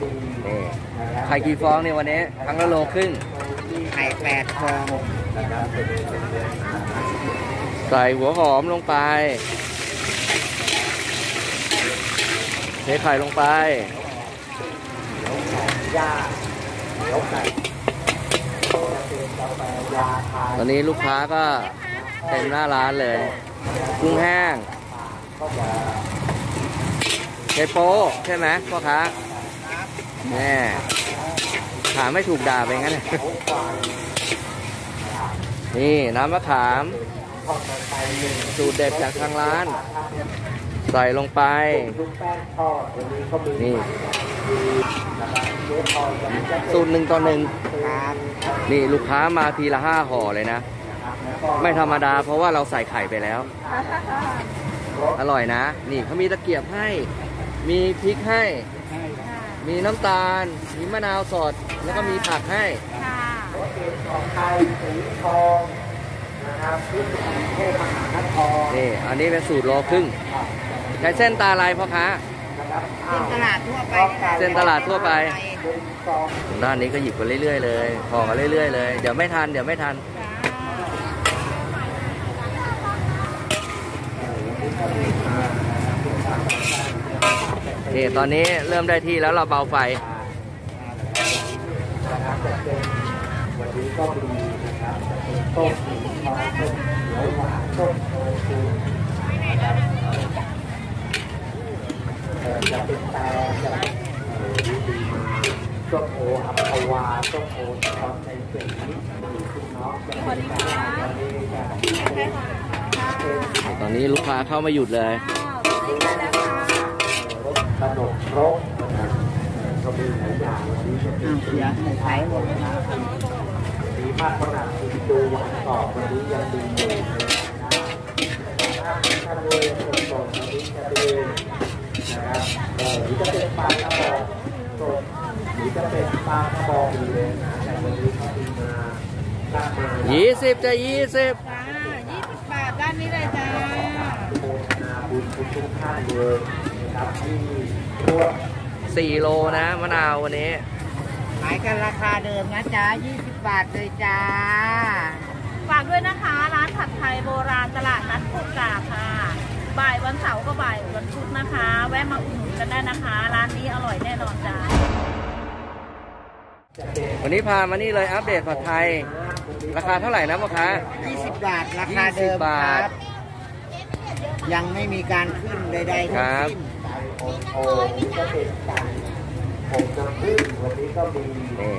มีนี่ไข่กี่ฟองเนี่ยวันนี้ครั้งละโลครึ่งไข่แปดฟองนะครับเป็นเป็นเรื่องอาหารใส่หัวหอมลงไปเทไข่ลงไปย่าเดี๋ยวไก่จะเป็นกาแฟยาทานตอนนี้ลูกค้าก็เต็มหน้าร้านเลย กุ้งแห้งก็จะเทโป้ใช่ไหมพ่อค้า แน่ถามไม่ถูกด่าไปงั้นนี่น้ำมะขาม สูตรเด็ดจากทางร้าน ใส่ลงไป นี่ สูตรหนึ่งต่อหนึ่งนี่ลูกค้ามาทีละห้าห่อเลยนะ ไม่ธรรมดาเพราะว่าเราใส่ไข่ไปแล้ว อร่อยนะ นี่เขามีตะเกียบให้ มีพริกให้ มีน้ำตาล มีมะนาวสด แล้วก็มีผักให้ของไทยสีทองนะครับที่เทพมหานครนี่อันนี้เป็นสูตรโลครึ่งใช้เส้นตาลายพ่อค้านะครับเป็นตลาดทั่วไปเส้นตลาดทั่วไปหนึ่งสองด้านนี้ก็หยิบกันเรื่อยๆเลยห่อกันเรื่อยๆเลย เดี๋ยวไม่ทัน เดี๋ยวไม่ทัน นี่ตอนนี้เริ่มได้ที่แล้วเราเบาไฟนะครับจะเป็นวันนี้ก็มีนะครับจะเป็นต้มสีทองต้มเขียวหวานต้มโอคูเอ่อจะเป็นแตงจะเป็นเอ่อวิธีมาต้มโออัมพวาต้มโอทอดในสีมีคุณน้องจะเป็นแตงวันนี้จะเป็นตอนนี้ลูกค้าเข้ามาหยุดเลยรถ ขนมครกก็มีหลายอย่างวันนี้จะเป็นสีใช้หมดสีมากขนาดสีดูหวานกรอวันนี้ยังดีอยู่นะครับทะเลสดๆวันนี้จะเป็นนะครับหรือจะเป็นปลากระบอกสดหรือจะเป็นปลากระบอกอยู่เลยนะแต่วันนี้เขามีมาลากมายี่สิบจะยี่สิบจ้ายี่สิบบาทด้านนี้เลยจ้าโมทนาบุญทุกท่านเลย นะครับที่ร่วมสี่โลนะมะนาววันนี้ ขายกันราคาเดิมนะจ้ายี่สิบบาทเลยจ้า ฝากด้วยนะคะ ร้านผัดไทยโบราณตลาดนัดพุทธาค่ะ บ่ายวันเสาร์ก็บ่ายวันพุธนะคะ แวะมาอุดหนุนกันได้นะคะ ร้านนี้อร่อยแน่นอนจ้า วันนี้พามานี่เลยอัปเดตผัดไทย ราคาเท่าไหร่นะพ่อค้ายี่สิบบาทราคาเดิม20 บาคท รับ ยังไม่มีการขึ้นใดๆครัทั้งบสิ้น ไก่อบโอ่ก็เป็นไก่อบน้ำผึ้งวันนี้ก็มีนี่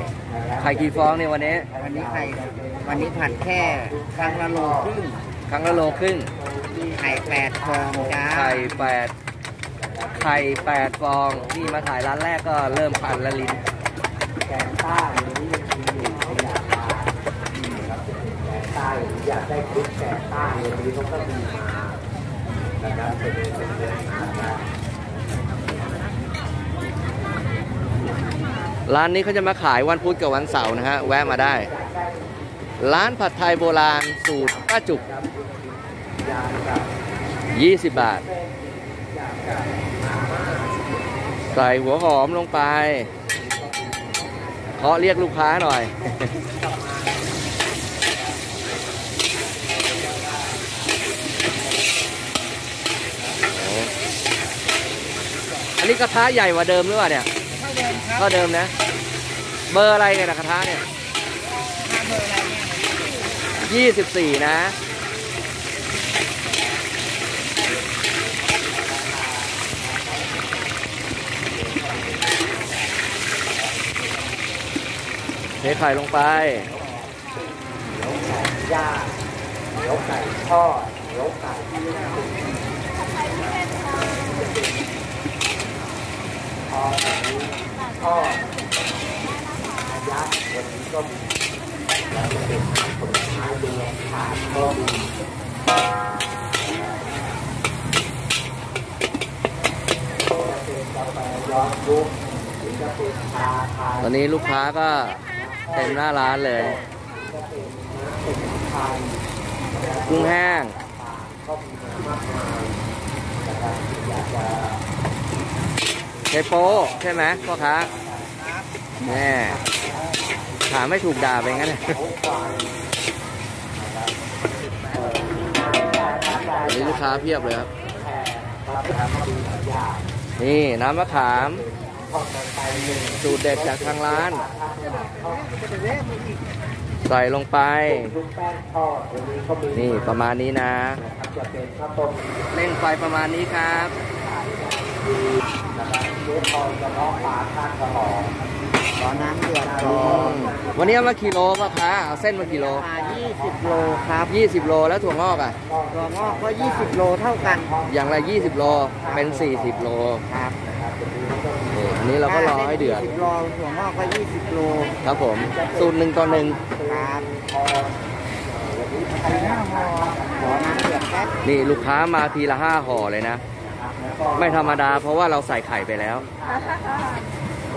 ไข่กี่ฟองเนี่ยวันนี้ วันนี้ไข่วันนี้ผัดแค่ครั้งละโลครึ่งครั้งละโลครึ่งไข่แปดฟองจ้าไข่แปดไข่แปดฟองนี่มาถ่ายร้านแรกก็เริ่มพันละลิ้นแกงใต้นนี้ยังมีอยู่ในอยากทานนะครับแกงใต้หรือยากได้คลิปแกงใต้วันนี้เขาก็มีมานะครับเป็นเป็นเรื่องอาหาร ร้านนี้เขาจะมาขายวันพุธกับวันเสาร์นะฮะ แวะมาได้ ร้านผัดไทยโบราณสูตรป้าจุก 20 บาท ใส่หัวหอมลงไปเคาะเรียกลูกค้าหน่อย อันนี้กระทะใหญ่กว่าเดิมหรือเปล่าเนี่ย เท่าเดิมนะ เบอร์อะไรเนี่ยนะกระทะเนี่ยเบอร์อะไรเนี่ยยี่สิบสี่นะเทไข่ลงไปเดี๋ยวไก่ย่างเดี๋ยวไก่ทอดเดี๋ยวไก่ที่ทอด ทออยักษ์วันนี้ก็มีแล้วจะเป็นผลไม้เดือนขาดก็มีจะเป็นกาแฟย้อนยุคหรือจะเป็นชาไทยตอนนี้ลูกค้าก็เต็มหน้าร้านเลยจะเป็นน้ำสมุนไพรกุ้งแห้งก็มีมามากมายนะครับอยากจะ เทโป้ใช่ไหมพ่อค้าแม่ถามไม่ถูกด่าไปงั้นเลยวันนี้ลูกค้าเพียบเลยครับ นี่น้ำมะขาม สูตรเด็ดจากทางร้าน ใส่ลงไป นี่ประมาณนี้นะเป็นข้าวต้มเร่งไฟประมาณนี้ครับ ข้างกระหองรอน้ำเดือดอืก่อนมวันนี้เอามากี่โลป่ะคะเอาเส้นมากี่โลมา20 โลครับ 20 โลแล้วถั่วงอกอะตัวงอกก็ 20 โลเท่ากัน อย่างละ 20 โล เป็น 40 โลครับนี่อันนี้เราก็รอให้เดือด20โลถั่วงอกก็ 20 โล ครับผม สูตรหนึ่งต่อหนึ่งครับขอน้ำเดือดแป๊บนี่ลูกค้ามาทีละห้าห่อเลยนะ ไม่ธรรมดา เพราะว่าเราใส่ไข่ไปแล้ว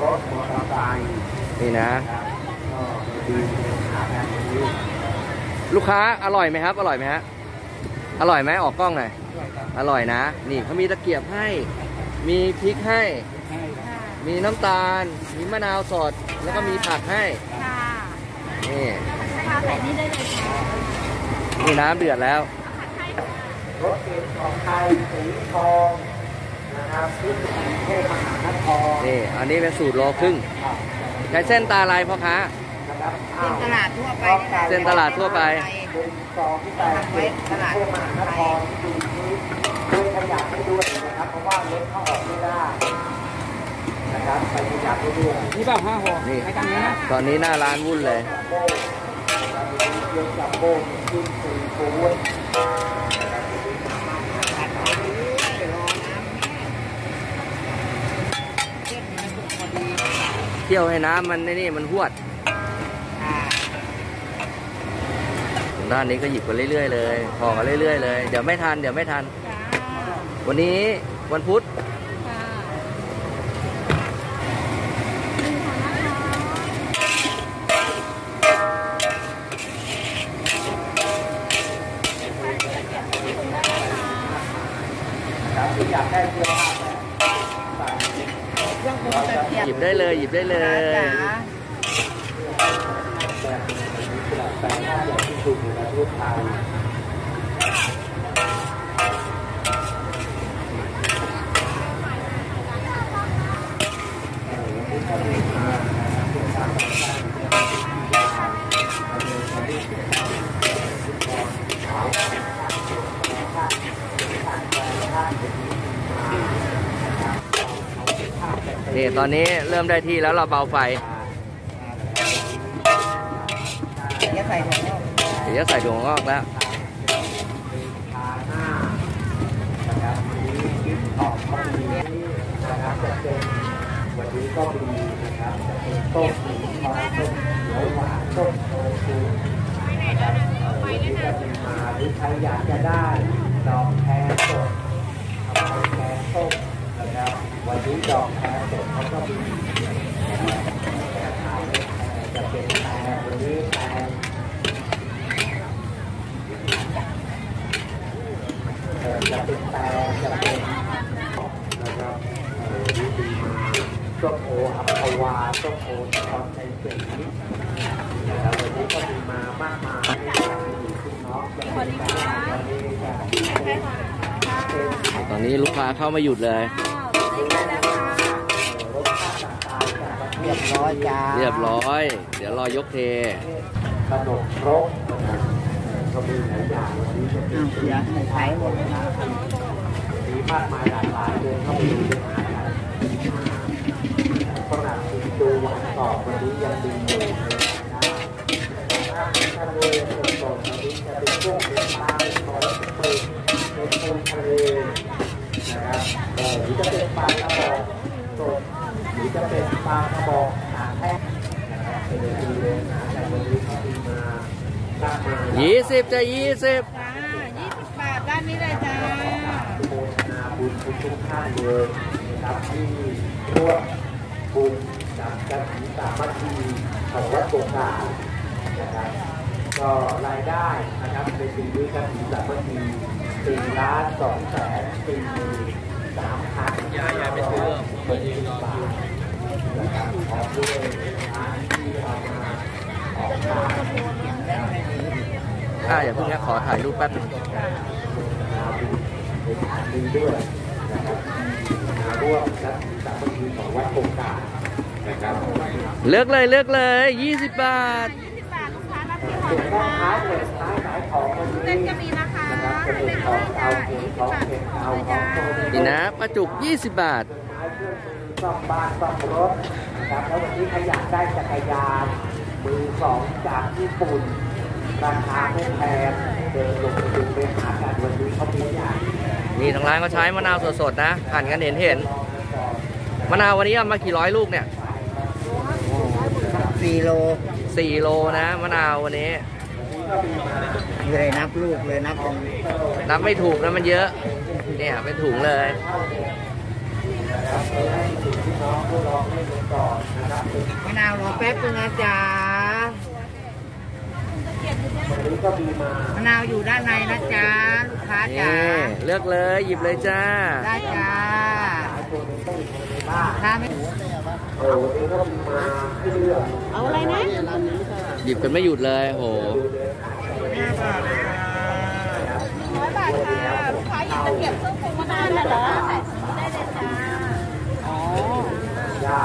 รถมอเตอร์ไซค์นี่นะก็ดีนะครับแบบนี้ลูกค้าอร่อยไหมครับ อร่อยไหมฮะอร่อยไหมออกกล้องหน่อยอร่อยนะ นี่เขามีตะเกียบให้ มีพริกให้ มีน้ำตาล มีมะนาวสด แล้วก็มีผักให้ค่ะนี่ค่ะใส่นี่ได้เลยค่ะนี่น้ำเดือดแล้วรถเก๋งของไทยสีทอง นะครับที่กรุงเทพมหานครนี่อันนี้เป็นสูตรโลครึ่งใช้เส้นตาลายพ่อค้านะครับเป็อ้านวตลาดทั่วไปนี่แหละเส้นตลาดทั่วไปเป็นซองที่แปดสิบกรุงเทพมหานครที่ดูนี้ด้วยขยับให้ด้วยนะครับเพราะว่ารถเข้าออกไม่ได้นะครับไปขยับให้ด้วยนี่เปล่าห้าห่อนี่ให้ตามนี้นะตอนนี้หน้าร้านวุ่นเลยโบ้เรามีเกี๊ยวจัมโบ้มีขึ้นซีฟู้ด ผัดไปเรื่อยๆรอน้ำเส้นมันสุกพอดี เที่ยวให้น้ำมันนี่มันหวดอ่าด้านนี้ก็หยิบกันเรื่อยๆเลยห่อกันเรื่อยๆเลย เดี๋ยวไม่ทัน เดี๋ยวไม่ทันจ้าวันนี้วันพุธ ยบหยิบได้เลย หยิบได้เลยจ๋าแตอนนี้เริ่มได้ที่แล้วเราเบาไฟเดี๋ยวใส่ถั่วงอกเดี๋ยวจะใส่ถั่วงอกแล้วทาหน้านะครับวันนี้ออกก็มีนะครับจะเป็นวันนี้ก็มีนะครับจะเป็นต้มหมูทอดต้มเขียวหวานต้มโชกุนะครับเอ่อวันนี้ก็มีมาหรือใครอยากจะได้ดอกแครสดทำไมแครต้ม นะครับวันนี้ดอกแครสดเขาก็มีจะเป็นแตงวันนี้แตงจะเป็นแตงจะเป็นนะครับเอ่อวิธีมาส้มโออัมพวาส้มโอทอดในสีนะครับวันนี้ก็มีมามากมายมีคุณน้องจะเป็นการวันนี้จะใช่ค่ะค่ะตอนนี้ลูกค้าเข้ามาหยุดเลย เทเรียศบร้อยจ้าเรียบร้อย เดี๋ยวรอยกเทขนมครกนะครับก็มีหลายอย่างวันนี้จะมีอ้าวเดี๋ยวใส่ไข่หมดเลยนะมีมากมายหลากหลายเลยเข้าไปดูในหากันฝรั่งกินดูหวานกรอบวันนี้ยังดีอยู่นะครับทะเลสดๆวันนี้จะเป็นกุ้งเป็นปลาเป็นหอยเป็นปลาเป็นปูทะเลนะครับเออหรือจะเป็นปลากระบอกสดห รือจะเป็นปลากระบอกหางแท่งนะครับเป็นดีเลยนะแต่วันนี้เขามีมามากมายยี่สิบจะยี่สิบจ้ายี่สิบบาทด้านนี้เลยจ้าโมทนาบุญทุกทุกท่านเลยนะครับที่ร่วมบุญกับกฐินสามัคคีของวัดโบกานะครับก็รายได้นะครับในปีนี้กฐินสามัคคีสี่ล้านสองแสนสี่หมื่นสามพันห้าร้อยหกสิบบาทนะครับพร้ อมด้วยร้านที่เอามาออกขายนะครับอ่าอย่าเพิ่งนะขอถ่ายรูปแป๊บนึงเป็นฐานดีด้วยนะครับมาร่วมและสามัคคีของวัดโคงกานะครับเลือกเลยเลือกเลย 20 บาท20บาทลูกค้ารับที่หอเป็นนะพ่อคะค้าเปิดร้านขายของวันนี้เส้นก็มีนะคะนะครับจะเป็นของเก่าเป็นของเก่งเอาของโบราณนี่นะปลาจุก 20 บาทเครื่องไม้เครื่องมือ ซ่อมบ้านซ่อมรถนะครับแล้ววันนี้ใครอยากได้จักรยานมือสองจากญี่ปุ่น ราคาไม่แพงเดินลงไปดูไปหากันวันนี้เขามีอย่างนี่ทางร้านก็ใช้มะนาวสดๆนะหั่นกันเห็นเห็นๆมะนาววันนี้เอามากี่ร้อยลูกเนี่ยสี่โล4โลนะมะนาววันนี้เลยนับลูกเลยนับตรงนับไม่ถูกนะมันเยอะ เนี่ยเป็นถุงเลย มะนาวรอแป๊บนึงนะจ๊ะวันนี้ก็มีมามะนาวอยู่ด้านในนะจ๊ะลูกค้าจ๋านี่เลือกเลยหยิบเลยจ้า ได้จ้าตัวนึงต้องอยู่ในบ้านถ้าไม่เออวันนี้ก็มีมาให้เลือกเอาอะไรนะหยิบกันไม่หยุดเลยโหร้อยบาทค่ะลูกค้าหยิบตะเกียบเครื่องปรุงมะนาวนะเหรอใส่ถุงนี้ได้เลยจ้า อ๋ อยา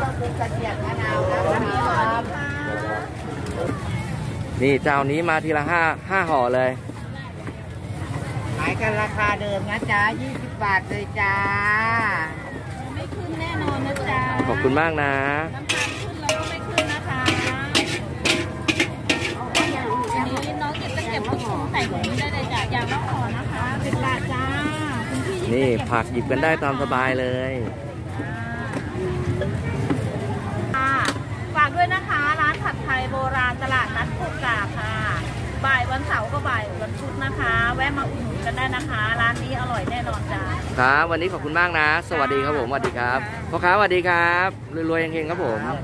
ต้องเป็นกระเทียมมะนาวนะวันคนี้รัห่อนี้บค่ะนี่เจ้านี้มาทีละห้าห้าห่อเลย ขายกันราคาเดิมนะจ๊ะ20บาทเลยจ้า ไม่ขึ้นแน่นอนนะจ๊ะ ขอบคุณมากนะ น้ำตาลขึ้นเราก็ไม่ขึ้นนะคะอันนี้น้องหยิบตะเกียบเครื่องปรุงใส่ถุงนี้ได้เลยจ้ะอย่างละห่อนะคะเป็นบาทจ้าคุณพี่หยิบ นี่ตะเยบผักหยิบกันได้ตามสบายเลยค่ะฝากด้วยนะคะ ร้านผัดไทยโบราณตลาดนัดโคกาค่ะ บ่ายวันเสาร์ก็บ่ายวันพุธนะคะ แวะมาอุดหนุนกันได้นะคะ ร้านนี้อร่อยแน่นอนจ้าครับวันนี้ขอบคุณมากนะ สวัสดีครับผมสวัสดีครับพ่อค้าสวัสดีครับรวยๆเฮงๆครับผมครับ